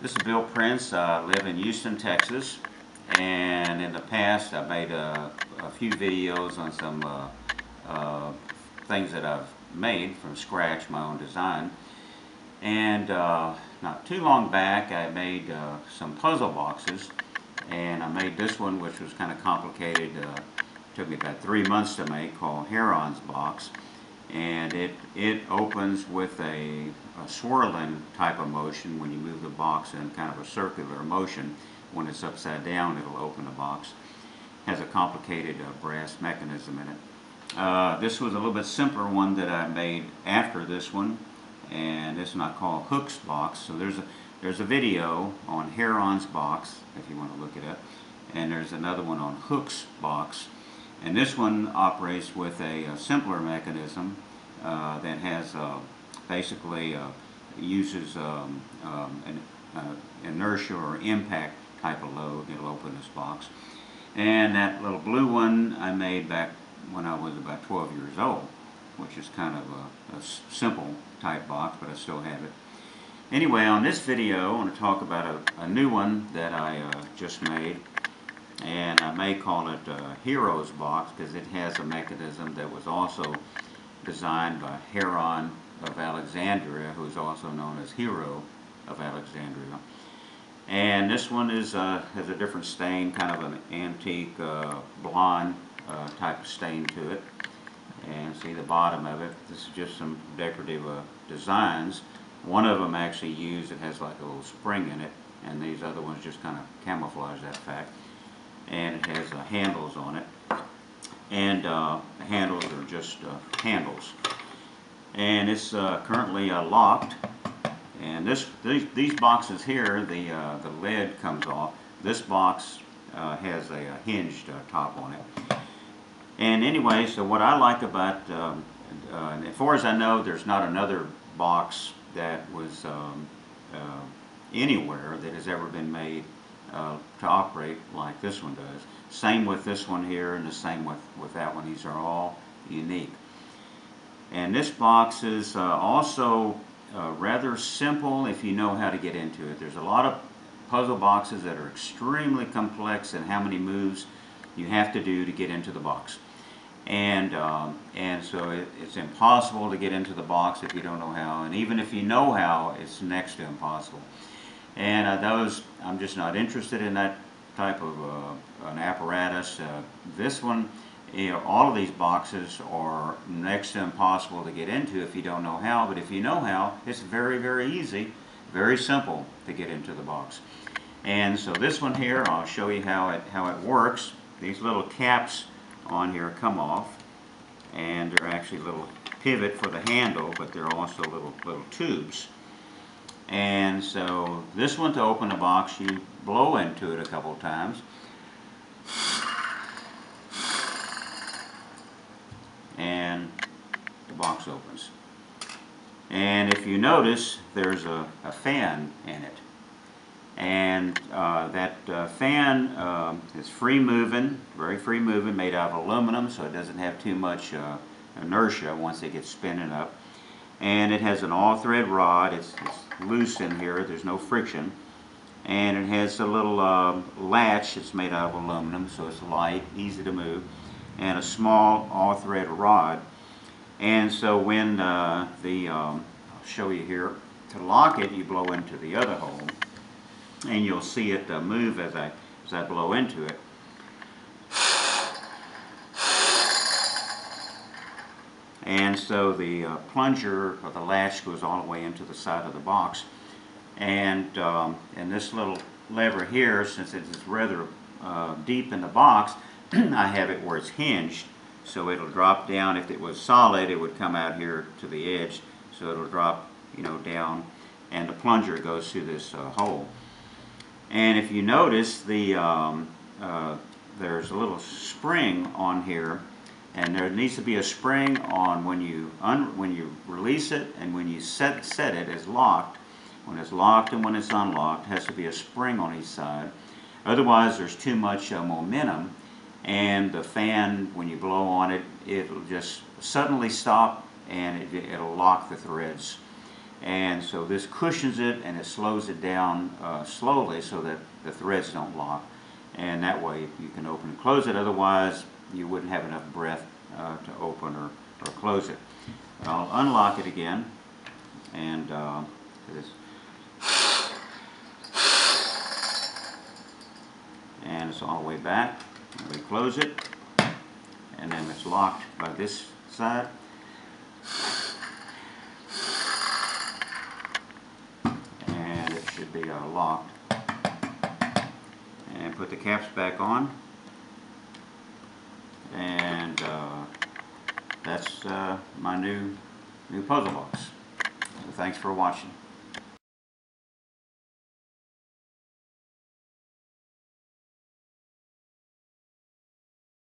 This is Bill Prince. I live in Houston, Texas. And in the past, I made a, a few videos on some uh, uh, things that I've made from scratch, my own design. And uh, not too long back, I made uh, some puzzle boxes. And I made this one, which was kind of complicated. Uh, took me about three months to make, called Heron's Box and it, it opens with a, a, swirling type of motion when you move the box in kind of a circular motion. When it's upside down, it'll open the box. Has a complicated uh, brass mechanism in it. Uh, this was a little bit simpler one that I made after this one, and this one I call Hook's Box. So there's a, there's a video on Heron's Box, if you want to look it up, and there's another one on Hook's Box. And this one operates with a, a simpler mechanism uh, that has uh, basically uh, uses um, um, an uh, inertia or impact type of load. It'll open this box. And that little blue one I made back when I was about 12 years old, which is kind of a, a simple type box, but I still have it. Anyway, on this video, I want to talk about a, a new one that I uh, just made and I may call it a Hero's box because it has a mechanism that was also designed by Heron of Alexandria, who is also known as Hero of Alexandria. And this one is uh, has a different stain, kind of an antique uh, blonde uh, type of stain to it. And see the bottom of it. This is just some decorative uh, designs. One of them actually used, it has like a little spring in it, and these other ones just kind of camouflage that fact and it has uh, handles on it. And uh, the handles are just uh, handles. And it's uh, currently uh, locked. And this these, these boxes here, the, uh, the lid comes off. This box has a, a hinged top on it. And anyway, so what I like about, um, as far as I know, there's not another box that was um, anywhere that has ever been made uh, to operate like this one does. Same with this one here and the same with, with that one. These are all unique. And this box is uh, also uh, rather simple if you know how to get into it. There's a lot of puzzle boxes that are extremely complex and how many moves you have to do to get into the box. And, um, and so it, it's impossible to get into the box if you don't know how. And even if you know how, it's next to impossible. And uh, those, I'm just not interested in that type of uh, an apparatus. Uh, this one, you know, all of these boxes are next to impossible to get into if you don't know how, but if you know how, it's very, very easy, very simple to get into the box. And so this one here, I'll show you how it, how it works. These little caps on here come off, and they're actually little pivot for the handle, but they're also little, little tubes. And so this one to open the box, you blow into it a couple times. And the box opens. And if you notice, there's a, a fan in it. And uh, that uh, fan uh, is free moving, very free moving, made out of aluminum, so it doesn't have too much uh, inertia once it gets spinning up and it has an all-thread rod. It's, it's, loose in here. There's no friction. And it has a little uh, latch. It's made out of aluminum, so it's light, easy to move, and a small all-thread rod. And so when uh, the, um, I'll show you here, to lock it, you blow into the other hole, and you'll see it uh, move as I, as I blow into it. And so the uh, plunger or the latch goes all the way into the side of the box. And, um, and this little lever here, since it is rather uh, deep in the box, I have it where it's hinged. So it'll drop down. If it was solid, it would come out here to the edge. So it'll drop, you know, down. And the plunger goes through this uh, hole. And if you notice, the um, uh, there's a little spring on here and there needs to be a spring on when you when you release it and when you set set it as locked. When it's locked and when it's unlocked has to be a spring on each side. Otherwise there's too much uh, momentum and the fan when you blow on it it'll just suddenly stop and it, it'll lock the threads. And so this cushions it and it slows it down uh, slowly so that the threads don't lock. And that way you can open and close it, otherwise you wouldn't have enough breath uh, to open or, or close it. I'll unlock it again and uh, and it's all the way back. We close it, and then it's locked by this side. And it should be uh, locked. And put the caps back on. And uh, that's uh, my new new puzzle box. So thanks for watching.